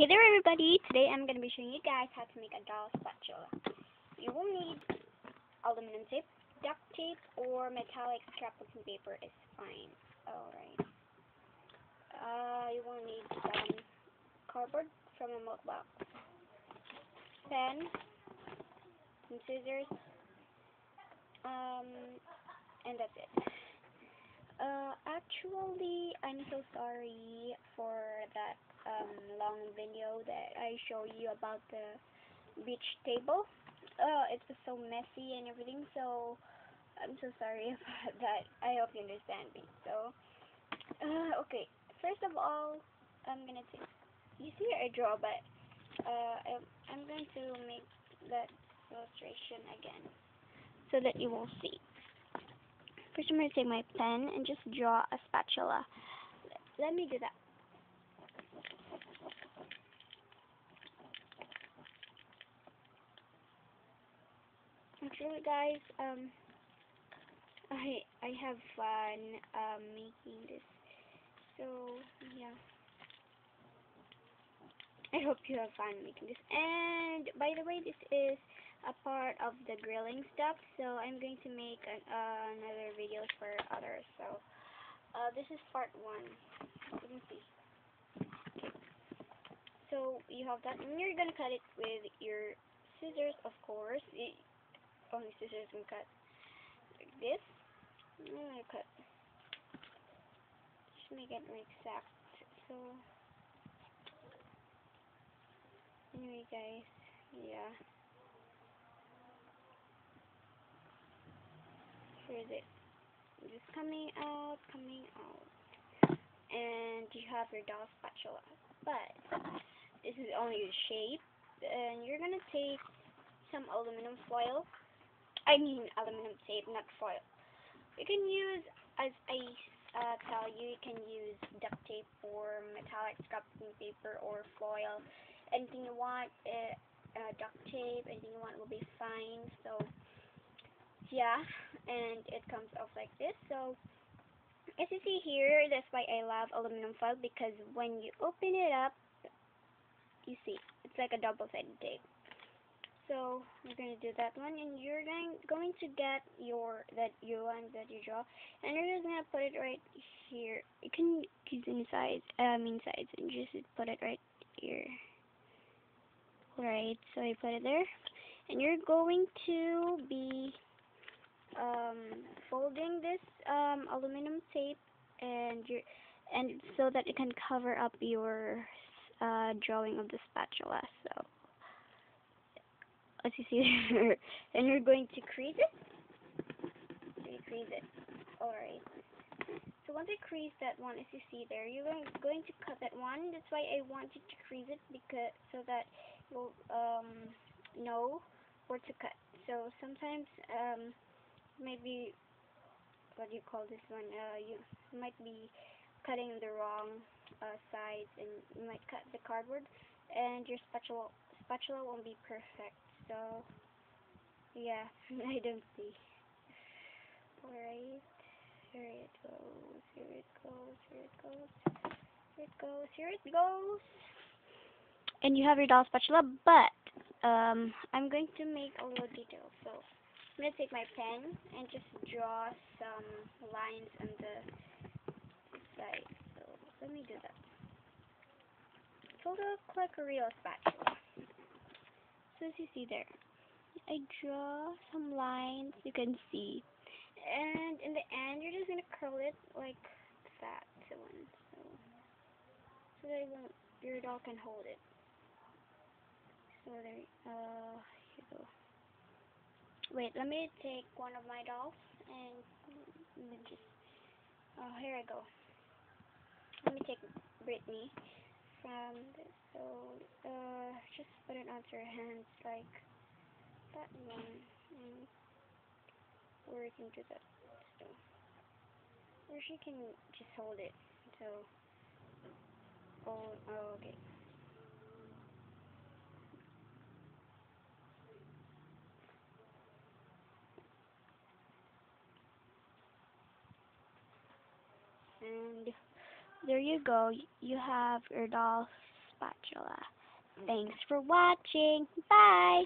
Hey there everybody, today I'm going to be showing you guys how to make a doll spatula. You will need aluminum tape, duct tape, or metallic scrapbooking paper is fine. Alright. Uh, you will need some cardboard from a milk box, pen, some scissors, um, and that's it. Uh, actually, I'm so sorry for long video that I show you about the beach table. Uh, it was so messy and everything, so I'm so sorry about that. I hope you understand me. So, uh, okay. First of all, I'm gonna take. You see, I draw, but uh, I'm, I'm going to make that illustration again so that you will see. First, I'm to take my pen and just draw a spatula. Let me do that. Actually, guys, um, I I have fun um making this. So yeah, I hope you have fun making this. And by the way, this is a part of the grilling stuff, so I'm going to make an, uh, another video for others. So, uh, this is part one. You can see. So you have that, and you're gonna cut it with your scissors, of course. It, only scissors can cut like this. I'm gonna cut. Just make it exact. So, anyway, guys, yeah. Here's it. Just coming out, coming out. And you have your doll spatula. But, this is only the shape. And you're gonna take some aluminum foil. I mean aluminum tape, not foil. You can use, as I uh, tell you, you can use duct tape or metallic scrapbooking paper or foil. Anything you want, uh, uh, duct tape, anything you want will be fine. So, yeah and it comes off like this so as you see here that's why I love aluminum foil because when you open it up you see it's like a double-sided tape. So we're going to do that one and you're going going to get your that one that you draw and you're just going to put it right here. You can use inside I mean sides and just put it right here. Right so you put it there and you're going to be um, folding this um, aluminum tape and your and so that it can cover up your uh, drawing of the spatula. So as you see there, and you're going to crease it. So you crease it. Alright. So once I crease that one, as you see there, you're going, to cut that one. That's why I wanted to crease it because so that you'll um, know where to cut. So sometimes um, maybe what do you call this one uh, you might be cutting the wrong uh, sides and you might cut the cardboard and your spatula spatula won't be perfect so yeah I don't see. Alright here it goes here it goes here it goes here it goes here it goes. And you have your doll spatula but um, I'm going to make a little detail. So I'm going to take my pen and just draw some lines on the side. So let me do that. A real spatula. So as you see there, I draw some lines you can see. And in the end, you're just going to curl it like that. So, so, that your doll can hold it. So there, uh, here you go. Wait, let me take one of my dolls and just. Oh, here I go. Let me take Brittany from this. So, uh, just put it onto her hands like that one. And work into that. So, or she can just hold it. So, oh, oh okay. and there you go. You have your doll spatula. Thanks for watching. Bye.